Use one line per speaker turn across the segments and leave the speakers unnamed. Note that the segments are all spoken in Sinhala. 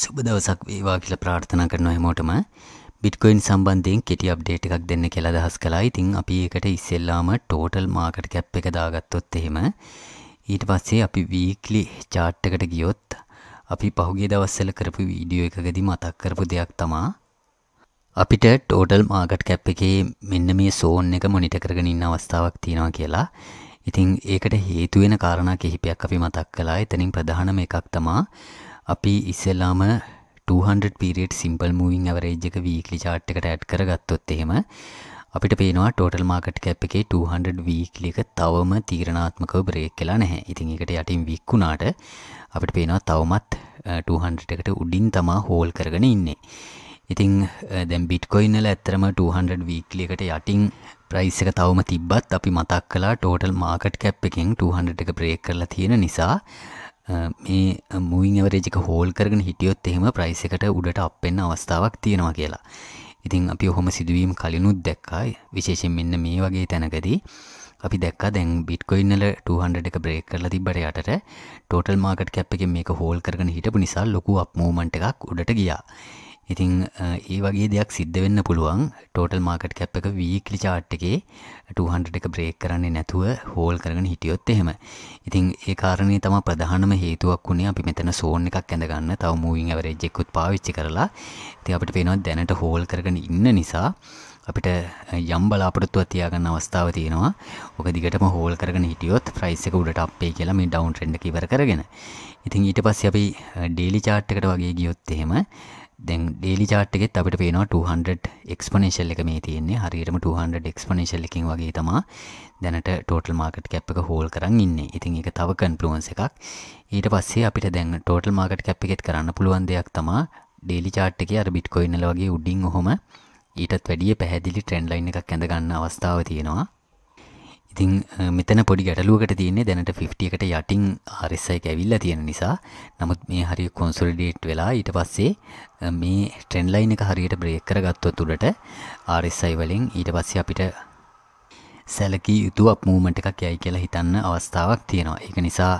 සුබ දවසක් වේවා කියලා ප්‍රාර්ථනා කරනවා හැමෝටම බිට්කොයින් සම්බන්ධයෙන් කෙටි අප්ඩේට් එකක් දෙන්න කියලා අදහස් කළා. ඉතින් අපි ඒකට ඉස්සෙල්ලාම ටෝටල් මාකට් කැප් එක දාගත්තොත් එහෙම ඊට පස්සේ අපි වීක්ලි chart එකට ගියොත් අපි පහුගිය දවස්වල කරපු වීඩියෝ එකකදී මතක් කරපු දෙයක් තමයි අපිට ටෝටල් මාකට් කැප් එකේ මෙන්න මේ සෝන් එක මොනිටර් කරගෙන ඉන්න අවස්ථාවක් තියෙනවා කියලා. ඉතින් ඒකට හේතු වෙන කාරණා කිහිපයක් අපි මතක් කළා. එතනින් ප්‍රධානම එකක් තමයි අපි ඉස්සෙල්ලාම 200 period simple moving average එක weekly chart එකට add කරගත්තොත් එහෙම අපිට පේනවා total market cap එකේ 200 weekly එක තවම තීරණාත්මකව break වෙලා නැහැ. ඉතින් ඒකට යටින් weak වුණාට අපිට පේනවා තවමත් 200 එකට උඩින් තමා හෝල් කරගෙන ඉන්නේ. ඉතින් දැන් බිට්කොයින් වල ඇත්තටම 200 weekly එකට යටින් ප්‍රයිස් එක තවම තිබ්බත් අපි මතක් කළා total market cap එකෙන් 200 එක break කරලා තියෙන නිසා මේ මුවින් ඇවරේජ් එක හෝල් කරගෙන හිටියොත් එහෙම ප්‍රයිස් එකට උඩට අප් වෙන්න අවස්ථාවක් තියෙනවා කියලා. ඉතින් අපි ඔහොම සිදුවීම් කලිනුත් දැක්කා. විශේෂයෙන් මෙන්න මේ වගේ තැනකදී අපි දැක්කා දැන් බිට්කොයින් වල 200 එක බ්‍රේක් කරලා තිබ්බට යටට ටෝටල් මාකට් කැප් එකෙන් මේක හෝල් කරගෙන හිටපු නිසා ලොකු අප් මූව්මන්ට් එකක් උඩට ගියා. ඉතිං ඒ වගේ දෙයක් සිද්ධ වෙන්න පුළුවන් ටෝටල් මාකට් කැප් එක වීක්ලි චාට් එකේ 200 එක බ්‍රේක් කරන්නේ නැතුව හෝල් කරගෙන හිටියොත් එහෙම. ඉතින් ඒ කාරණේ තමයි ප්‍රධානම හේතුවක් වුණේ අපි මෙතන සෝන් එකක් ඇඳ ගන්න තව මූවිං ඇවරේජ් එකකුත් පාවිච්චි කරලා. ඉතින් අපිට පේනවා දැනට හෝල් කරගෙන ඉන්න නිසා අපිට යම් බලාපොරොත්තුවක් තියාගන්න අවස්ථාව තියෙනවා. ඔක දිගටම හෝල් කරගෙන හිටියොත් ප්‍රයිස් එක උඩට අප්පේ කියලා මේ ඩවුන් ට්‍රෙන්ඩ් එක ඉවර කරගෙන. ඉතින් ඊට පස්සේ අපි ඩේලි chart එකට වගේ ගියොත් එහෙම දැන් ඩේලි චාට් එකෙත් අපිට පේනවා 200 එක්ස්පොනෙන්ෂල් එක මේ තියෙන්නේ හරියටම 200 එක්ස්පොනෙන්ෂල් එකකින් වගේ තමා දැනට ටෝටල් මාකට් කැප් එක හෝල් කරන් ඉන්නේ. ඉතින් ඒක තව කන්ෆ්ලුවන්ස් එකක්. ඊට පස්සේ අපිට දැන් ටෝටල් මාකට් කැප් එකෙත් කරන්න පුළුවන් දෙයක් තමා ඩේලි චාට් එකේ අර බිට්කොයින් වල වගේ උඩින් ඔහොම ඊටත් වැඩිය පැහැදිලි ට්‍රෙන්ඩ් ලයින් එකක් ඇඳ ගන්න අවස්ථාව තියෙනවා. ඉතින් මෙතන පොඩි ගැටලුවකට තියෙන්නේ දැනට 50 එකට යටින් RSI එක ඇවිල්ලා තියෙන නිසා. නමුත් මේ හරිය කොන්සොලිඩේට් වෙලා ඊට පස්සේ මේ ට්‍රෙන්ඩ් ලයින් එක හරියට බ්‍රේක් කරගත්තොත් උඩට RSI වලින් ඊට පස්සේ අපිට සැලකිය යුතු අප් මූව්මන්ට් එකක් යයි කියලා හිතන්න අවස්ථාවක් තියෙනවා. ඒක නිසා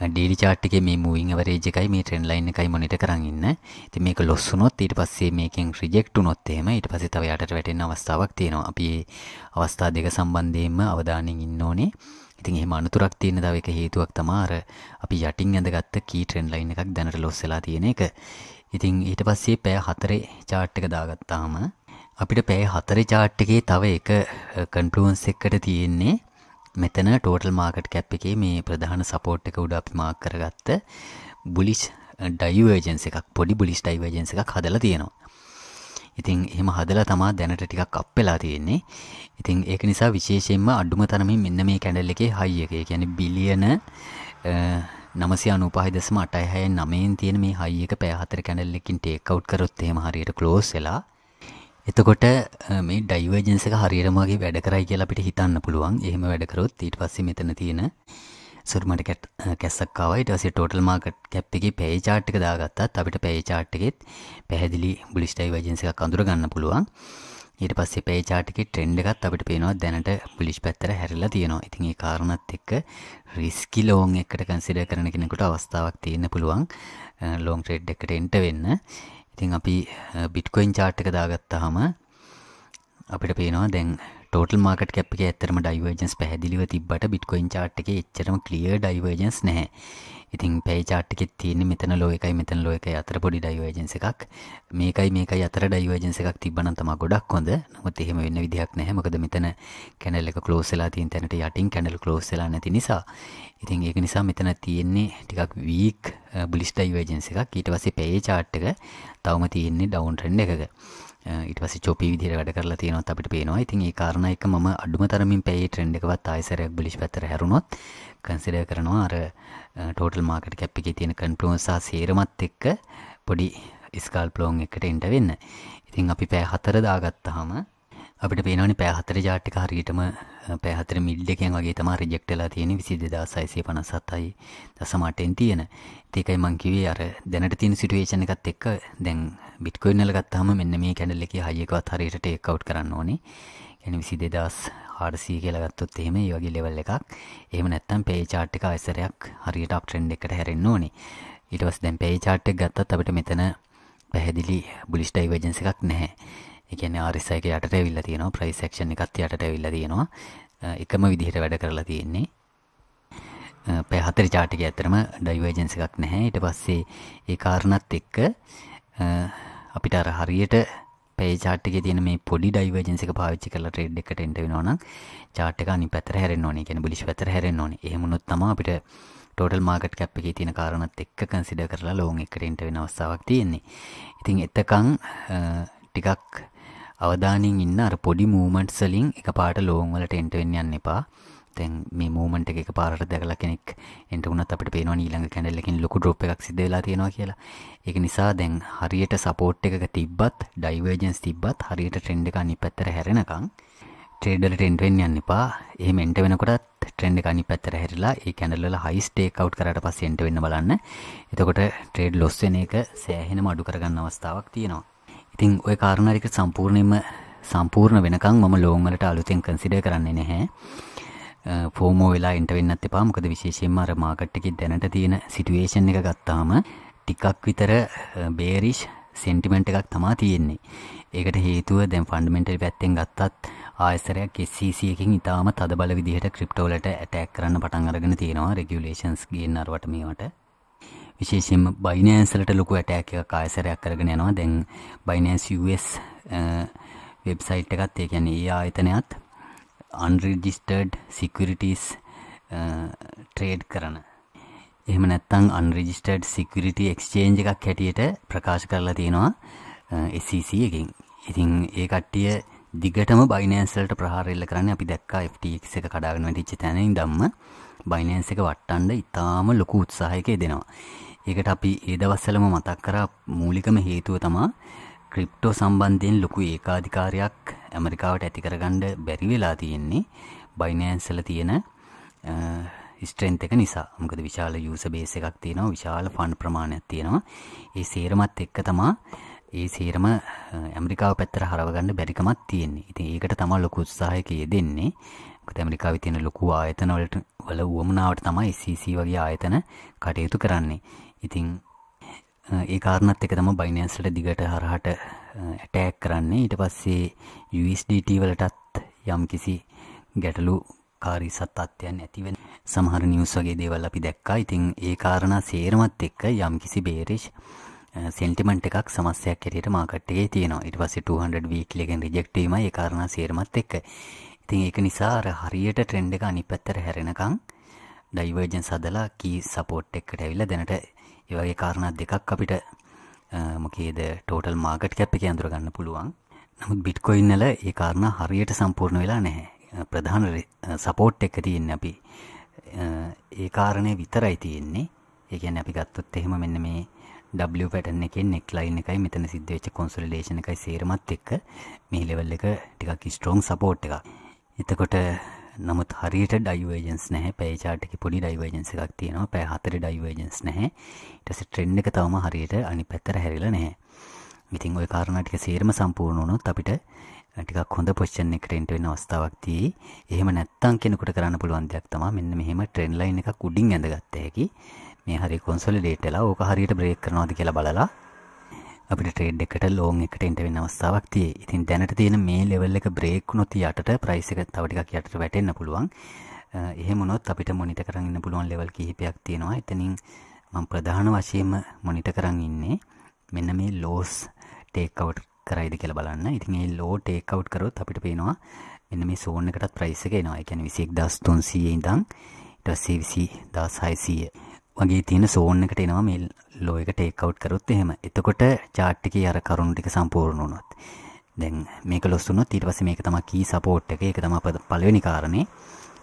ඩේලි chart එකේ මේ moving average එකයි මේ trend line එකයි මොනිටර් කරන් ඉන්න. ඉතින් මේක loss වුණොත් ඊට පස්සේ මේකෙන් reject වුණොත් එහෙම ඊට පස්සේ තව යටට වැටෙන්න අවස්ථාවක් තියෙනවා. අපි අවස්ථා දෙක සම්බන්ධයෙන්ම අවධානයෙන් ඉන්න ඕනේ. ඉතින් එහෙම අනතුරක් තියෙන තව එක හේතුවක් තමයි අර අපි යටින් ඇඳගත්ත key trend line එකක් දැනට loss වෙලා තියෙන එක. ඉතින් ඊට පස්සේ පැය 4 chart එක දාගත්තාම අපිට පැය හතරේ චාට් එකේ තව එක කන්ෆ්ලුවන්ස් එකකට තියෙන්නේ මෙතන ටෝටල් මාකට් කැප් එකේ මේ ප්‍රධාන සපෝට් එක උඩ අපි මාක් කරගත්ත බුලිෂ් ඩයිවර්ජන්ස් එකක් පොඩි බුලිෂ් ඩයිවර්ජන්ස් එකක් හදලා තියෙනවා. ඉතින් එහෙම හදලා තමා දැනට ටිකක් අප් වෙලා තියෙන්නේ. ඉතින් ඒක නිසා විශේෂයෙන්ම අඩුම තරමින් මෙන්න මේ කැන්ඩල් එකේ හයි එක. ඒ කියන්නේ බිලියන 995.86 9න් තියෙන මේ හයි එක පැය 4 කැන්ඩල් එකකින් ටේක් අවුට් කරොත් එහෙම හරියට ක්ලෝස් වෙලා එතකොට මේ ඩයිවර්ජන්ස් එක හරියටම වගේ වැඩ කරයි කියලා අපිට හිතන්න පුළුවන්. එහෙම වැඩ කරොත් ඊට පස්සේ මෙතන තියෙන සොර්මට කැට් කැස්සක් ආවා. ඊට පස්සේ ටෝටල් මාකට් කැප් එකේ පේ chart එක දාගත්තත් අපිට පේ chart එකෙත් පැහැදිලි බුලිෂ් ඩයිවර්ජන්ස් එකක් අඳුර ගන්න පුළුවන්. ඊට පස්සේ පේ chart එකේ ට්‍රෙන්ඩ් එකත් අපිට පේනවා දැනට බුලිෂ් පැත්තට හැරිලා තියෙනවා. ඉතින් ඒ කාරණාත් එක්ක රිස්කි ලෝන් එකකට කන්සිඩර් කරන කෙනෙකුට අවස්ථාවක් තියෙන්න පුළුවන් ලෝන් ට්‍රේඩ් එකකට එන්ටර් වෙන්න. ඉතින් අපි බිට්කොයින් චාට් එක දාගත්තාම අපිට පේනවා දැන් ටෝටල් මාකට් කැප් එකේ ඇත්තටම ඩයිවර්ජන්ස් පැහැදිලිව තිබ්බට බිට්කොයින් චාට් එකේ එච්චරම ක්ලියර් ඩයිවර්ජන්ස් නැහැ. ඉතින් පැයි චාට් එකේ තියෙන්නේ මෙතන ලෝ එකයි මෙතන ලෝ එකයි අතර පොඩි ඩයිවර්ජන්ස් එකක්. මේකයි මේකයි අතර ඩයිවර්ජන්ස් එකක් තිබ්බනම් තමයි ගොඩක් හොඳ. නමුත් එහෙම වෙන්න විදිහක් නැහැ. මොකද මෙතන කැනල් එක ක්ලෝස් වෙලා තියෙන තැනට යටින් කැනල් ක්ලෝස් වෙලා නැති නිසා. ඉතින් ඒක නිසා මෙතන තියෙන්නේ ටිකක් වීක් බුලිෂ් ඩයිවර්ජන්ස් එකක්. ඊට පස්සේ පැයි චාට් එක තවම තියෙන්නේ ඩවුන් ට්‍රෙන්ඩ් එකක. ඊට පස්සේ චොපි විදිහට වැඩ කරලා තියෙනවත් අපිට පේනවා. ඉතින් ඒ කාරණා එක මම අඩුම තරමින් පැයේ ට්‍රෙන්ඩ් එකවත් ආයෙසරයක් බුලිෂ් පැත්තට හැරුණොත් කන්සිඩර් කරනවා අර ටෝටල් මාකට් කැප් එකේ තියෙන කන්ෆ්ලුවන්ස් සහ සේරමත් එක්ක පොඩි ස්කාල්ප් ලෝන් එකකට එන්න වෙන්න. ඉතින් අපි පැය 4 දාගත්තාම අපිට පේනවනේ පැය 4 chart එක හරියටම පැහතර මිල්්ඩකෙන් වගේ තමා රජෙක්ටලා තියෙන විසි දෙදා සයිසේ පනසත්තයි දසමටෙන් තියෙන. ඒකයි මංකිවේ අර දැනට තින් සිටුවේෂණ එකත් එක්ක දැන් බිට්කොයින්නල ගත්තාම මෙන්න මේ කැඩල්ල එක හයකවත් හරියට ටේක්කවට් කරන්න ඕනේ. ගැන විසි දෙදස් හාරසී කියලගත්තොත් එහෙම වගේ ලෙවල් එකක්. එහම නැත්තම් පේචාට්ික අයිසරයක් හරියට අප්ට්‍රෙන්ඩ් එකට හැරෙන්න්න ඕනේ. ඉටවස් දැන් පේචාට්ක් ගත්තත් අපට මෙතන පැහැදිලි බුලිස්ටයිවජන්ස එකක් නැහැ. ඒ කියන්නේ RSI එක යටට ඇවිල්ලා තියෙනවා ප්‍රයිස් ඇක්ෂන් එකත් යටට ඇවිල්ලා තියෙනවා. එකම විදිහට වැඩ කරලා තියෙන්නේ. පැය හතර චාට් එකේ ඇත්තටම ඩයිවර්ජන්ස් එකක් නැහැ. ඊට පස්සේ ඒ කාරණාත් එක්ක අපිට අර හරියට පේ චාට් එකේ තියෙන මේ පොඩි ඩයිවර්ජන්ස් එක පාවිච්චි කරලා ට්‍රේඩ් එකට එන්ටර් වෙනවා නම් චාට් එක අනිත් පැත්තට හැරෙන්න ඕනේ. කියන්නේ බුලිෂ් පැත්තට හැරෙන්න ඕනේ. එහෙම වුණොත් තමයි අපිට ටෝටල් මාකට් කැප් එකේ තියෙන කාරණාත් එක්ක කන්සිඩර් කරලා ලෝන් එකට එන්ටර් වෙන අවස්ථාවක් තියෙන්නේ. ඉතින් එතකන් ටිකක් අවධානයෙන් ඉන්න අර පොඩි මූවමන්ට්ස් වලින් එකපාරට ලෝන් වලට එන්ටර් වෙන්න යන්න එපා. දැන් මේ මූමන්ට් එක එකපාරට දැකලා කෙනෙක් එන්ටර් වුණත් අපිට පේනවා ඊළඟ කැන්ඩල් එකකින් ලොකු ඩ්‍රොප් එකක් සිද්ධ වෙලා තියෙනවා කියලා. ඒක නිසා දැන් හරියට සපෝට් එකක තිබ්බත් ඩයිවර්ජන්ස් තිබ්බත් හරියට ට්‍රෙන්ඩ් එක අනිත් පැත්තට හැරෙනකන් ට්‍රේඩ් වලට එන්ටර් වෙන්න යන්න එපා. එහෙම එන්ටර් වෙනකොටත් ට්‍රෙන්ඩ් එක අනිත් පැත්තට හැරිලා ඒ කැන්ඩල් වල හයිස් ටේක් අවුට් කරාට පස්සේ එන්ටර් වෙන්න බලන්න. එතකොට ට්‍රේඩ් ලොස් වෙන එක සෑහෙනම අඩු කරගන්න අවස්ථාවක් තියෙනවා. ඉතින් ওই කාරණා ටික සම්පූර්ණයෙන්ම සම්පූර්ණ වෙනකන් මම ලෝන් වලට අලුතෙන් කන්සිඩර් කරන්නේ නැහැ. ෆෝමෝ වෙලා එන්ට වෙන්නත් එපා මොකද විශේෂයෙන්ම අර මාකට් එකේ දැනට තියෙන සිටුේෂන් එක ගත්තාම ටිකක් විතර බේරිෂ් සෙන්ටිමන්ට් එකක් තමා තියෙන්නේ. ඒකට හේතුව දැන් ෆන්ඩමෙන්ටල් පැත්තෙන් ගත්තත් ආයසරයක් SEC එකකින් ඉතාම තද බල විදිහට ක්‍රිප්ටෝ වලට ඇටැක් කරන්න පටන් අරගෙන තියෙනවා රෙගියුලේෂන්ස් ගේන්න අරවට මේවට. විශේෂයෙන්ම බයිනෑන්ස් වලට ලොකු ඇටැක් එකක් ආයසරයක් කරගෙන යනවා. දැන් බයිනෑන්ස් US වෙබ්සයිට් එකත් ඒ කියන්නේ ඒ ආයතනයත් අන්රිජිස්ටර්ඩ් සිකරිටස් ට්‍රේඩ් කරන. එහෙම නැත්තං අන්රිජිස්ටර්ඩ් සිකරිටි එක්ස්චේන්ජ් එකක් හැටියට ප්‍රකාශ කරලා තියෙනවා SEC එකින්. ඉතින් ඒ කට්ටිය දිගටම බයිනෑන්සල්ට ප්‍රහාරෙල්ල කරන්න අපි දැක්කා FTX එක කඩාගෙන වැටිච්ච තැනින් දම්ම බයිනෑන්ස් එක වට්ටන්ඩ ඉතාම ලොකු උත්සාහයක දෙනවා ඒකට අපි ඒ දවස්සලම මතක් කරා මූලිකම හේතුව තමා ක්‍රිප්ටෝ සම්බන්ධයෙන් ලොකු ඒකාධිකාරයක් ඇමරිකාවට ඇති කරගන්න බැරි වෙලා තියෙන්නේ බයිනෑන්සල තියෙන ස්ට්‍රෙන්ත් එක නිසා. මොකද විශාල යූස බේස් එකක් තියෙනවා විශාල ෆන්ඩ් ප්‍රමාණයක් තියෙනවා. ඒ සේරමත් එක්ක තමා ඒ සේරම ඇමරිකාව පැත්තර හරවගන්න බැරිකමත් තියෙන්නේ. ඉතින් ඒකට තමා ලොකු උත්සාහයක යෙදෙන්නේ. මොකද ඇමරිකාවේ තියෙන ලොකු ආයතන වලට වල උවමනාවට තමයි SEC වගේ ආයතන කටයුතු කරන්නේ. ඉතින් ඒ කාරණත් එක තම බයිනන්ස්ලට දිගට හරහට ඇටෑක් කරන්නේ. ඊට පස්සේ USDT වලටත් යම් කිසි ගැටලු කාරි සත්තත්වයන් ඇතිවෙන සමහර නිවස් වගේ දේවල් අපි දැක්කා. ඉතින් ඒ කාරණා සේරමත් එක්ක යම් කිසි බේරිෂ් සෙන්ටිමන්ට් එකක් සමස්යක් හැටියට මාකට් එකේ තියෙනවා. ඊට පස්සේ 200 වීක්ලි එකෙන් රිජෙක්ට් වීම ඒ කාරණා සේරමත් එක්ක. ඉතින් ඒක නිසා අර හරියට ට්‍රෙන්ඩ් එක අනිත් පැත්තට හැරෙනකන් ඩයිවර්ජන්ස් හදලා කී සපෝට් එකකට ඇවිල්ලා දැනට ඒවගේ කාරණා දෙකක් අපිට මොකේද ටෝටල් මාගට් කැප් එක අඳුරගන්න පුළුවන්. නමුත් බිට්කොයින්නල ඒ කාරණා හරියට සම්පූර්ණ වෙලා නැහැ. ප්‍රධාන සපෝට් එක තියෙන්නේ අපි ඒ කාරණය විතරයි තියෙන්නේ. ඒ කියන්නේ අපි ගත්තොත් එහෙම මෙන්න මේ W පැටර්න් එකේ නෙක් ලයින් එකයි මෙතන සිද්ධ වෙච්ච කොන්සොලිඩේෂන් එකයි සේරමත් එක්ක මේ ලෙවල් එක ටිකක් ස්ට්‍රෝං සපෝට් එකක්. එතකොට නමුත් හරියට ඩයිවර්ජන්ස් නැහැ. පැය චාට් එකේ පොඩි ඩයිවර්ජන්ස් එකක් තියෙනවා. පැය හතර ඩයිවර්ජන්ස් නැහැ. ඊට පස්සේ ට්‍රෙන්ඩ් එක තවම හරියට අනිත් පැත්තට හැරිලා නැහැ. ඉතින් ওই කාරණා ටික සේරම සම්පූර්ණ වුණොත් අපිට ටිකක් හොඳ පොසිෂන් එකකට එන්ටර් වෙන අවස්ථාවක් තියෙයි. එහෙම නැත්තම් කෙනෙකුට කරන්න පුළුවන් දෙයක් තමයි මෙන්න මෙහෙම ට්‍රෙන්ඩ් ලයින් එකක් උඩින් ඇඳගත්ත හැකි. මේ හරිය කොන්සොලිඩේට් වෙලා ඕක හරියට බ්‍රේක් කරනවාද කියලා බලලා අපිට ට්‍රේඩ් එකට ලෝන් එකට එන්ට වෙන්න අවස්ථාවක් තියෙයි. ඉතින් දැනට තියෙන මේ ලෙවල් එක බ්‍රේක් වුණොත් යටට ප්‍රයිස් එක තව ටිකක් යටට වැටෙන්න පුළුවන්. එහෙම වුණොත් අපිට මොනිටර් කරන් ඉන්න පුළුවන් ලෙවල් කිහිපයක් තියෙනවා. එතනින් මම ප්‍රධාන වශයෙන්ම මොනිටර් කරන් ඉන්නේ මෙන්න මේ ලෝස් ටේක් අවුට් කරයිද කියලා බලන්න. ඉතින් මේ ලෝ ටේක් අවුට් කරොත් අපිට පේනවා මෙන්න මේ සෝන් එකටත් ප්‍රයිස් එක එනවා. ඒ කියන්නේ 21300 ඉඳන් ඊට පස්සේ 20600 වගේ තියෙන සෝන් එකට එනවා මේ ලෝ එක ටේක් අවුට් කරොත් එහෙම. එතකොට chart එකේ අර කරුණු ටික සම්පූර්ණ වුණොත්. දැන් මේක ලොස් වුණොත් ඊට පස්සේ මේක තමයි key support එක. ඒක තමයි පළවෙනි කාරණේ.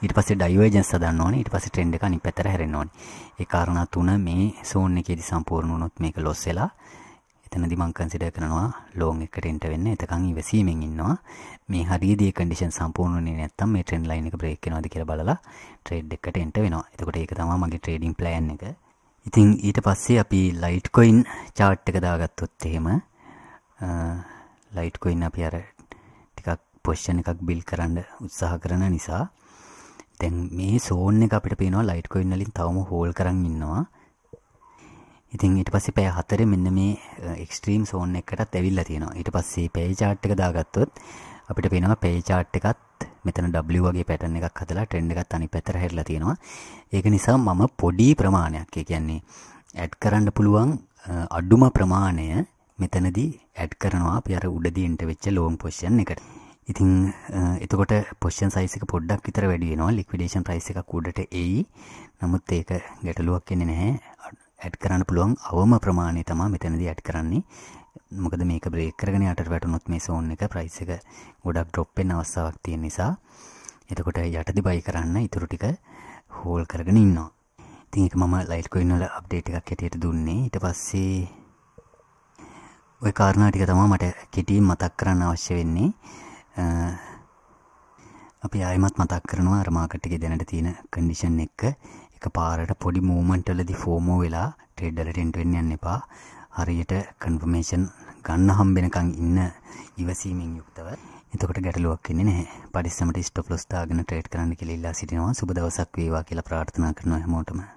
ඊට පස්සේ ඩයිවර්ජන්ස් හදන්න ඕනේ. ඊට පස්සේ ට්‍රෙන්ඩ් එක අනිත් පැත්තට හැරෙන්න ඕනේ. ඒ කාරණා තුන මේ සෝන් එකේදී සම්පූර්ණ වුණොත් මේක ලොස් වෙලා එතනදි මං කන්සිඩර් කරනවා ලෝන් එකට එන්ට වෙන්න. එතකන් ඉවසීමෙන් ඉන්නවා. මේ හරියදී කන්ඩිෂන් සම්පූර්ණ වෙන්නේ නැත්නම් මේ ට්‍රෙන්ඩ් ලයින් එක බ්‍රේක් වෙනවද කියලා බලලා ට්‍රේඩ් එකට එන්ට වෙනවා. එතකොට ඒක තමයි මගේ ට්‍රේඩින් ප්ලෑන් එක. ඉතින් ඊට පස්සේ අපි ලයිට් කොයින් චාර්ට් එක දාගත්තොත් එහෙම ලයිට් කොයින් අපි අර ටිකක් පොසිෂන් එකක් බිල් කරන්න උත්සාහ කරන නිසා දැන් මේ සෝන් එක අපිට පේනවා ලයිට් කොයින් වලින් තවම හෝල් කරන් ඉන්නවා ඉතින් ඊට පස්සේ පැය 4 මෙන්න මේ එක්ස්ට්‍රීම් සෝන් එකකටත් ඇවිල්ලා තියෙනවා. ඊට පස්සේ පේ chart එක දාගත්තොත් අපිට පේනවා පේ chart එකත් මෙතන W වගේ පැටර්න් එකක් හදලා ට්‍රෙන්ඩ් එකත් අනිත් පැත්තට හැරිලා තියෙනවා. ඒක නිසා මම පොඩි ප්‍රමාණයක් ඒ කියන්නේ ඇඩ් කරන්න පුළුවන් අඩුම ප්‍රමාණය මෙතනදී ඇඩ් කරනවා අපි අර උඩදී එන්ටර් වෙච්ච ලෝන් පොසිෂන් එකට. ඉතින් එතකොට පොෂන් සයිසික පොඩ්ඩක් විතර වැඩි වෙනවා ලික්විඩේෂන් ප්‍රයිස් එකක් උඩට එයි. නමුත් ඒක ගැටලුවක් වෙන්නේ නැහැ. ඇඩ් කරන්න පුළුවන් අවම ප්‍රමාණය තමයි මෙතනදී ඇඩ් කරන්නේ. මොකද මේක බ්‍රේක් කරගෙන යටට වැටුනොත් මේ සෝන් එක ප්‍රයිස් එක ගොඩක් ඩ්‍රොප් වෙන්න අවස්ථාවක් තියෙන නිසා එතකොට යටදී බයි කරන්න ඉතුරු ටික හෝල් කරගෙන ඉන්නවා. ඉතින් ඒක මම ලයිට් කොයින් වල අප්ඩේට් එකක් හැටියට දුන්නේ. ඊට පස්සේ ওই කාරණා ටික තමයි මට කෙටියෙන් මතක් කරන්න අවශ්‍ය වෙන්නේ. අපි ආයමත් මතක් කරනවා අර මාකට් එකේ දැනට තියෙන කන්ඩිෂන් එක එක පාරට පොඩි මූවමන්ට් වලදී ෆෝමෝ වෙලා ට්‍රේඩ් වලට එන්ටර් වෙන්න යන්න එපා. හරියට කන්ෆර්මේෂන් ගන්න හම්බෙනකන් ඉන්න ඉවසීමෙන් යුක්තව. එතකොට ගැටලුවක් වෙන්නේ නැහැ. පරිස්සමට ස්ටොප් ලොස් දාගෙන ට්‍රේඩ් කරන්න කියලා ඉල්ලා සිටිනවා. සුබ දවසක් වේවා කියලා ප්‍රාර්ථනා කරනවා හැමෝටම.